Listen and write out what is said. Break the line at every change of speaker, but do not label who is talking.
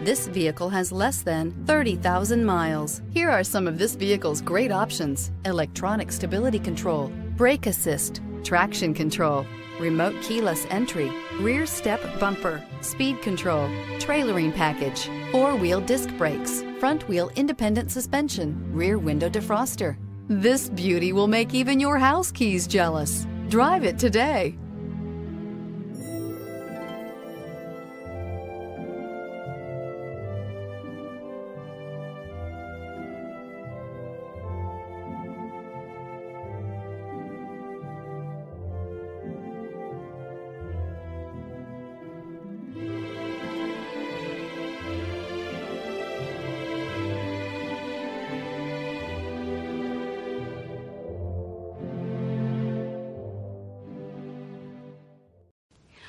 This vehicle has less than 30,000 miles. Here are some of this vehicle's great options. Electronic stability control, brake assist, traction control, remote keyless entry, rear step bumper, speed control, trailering package, four-wheel disc brakes, front wheel independent suspension, rear window defroster. This beauty will make even your house keys jealous. Drive it today.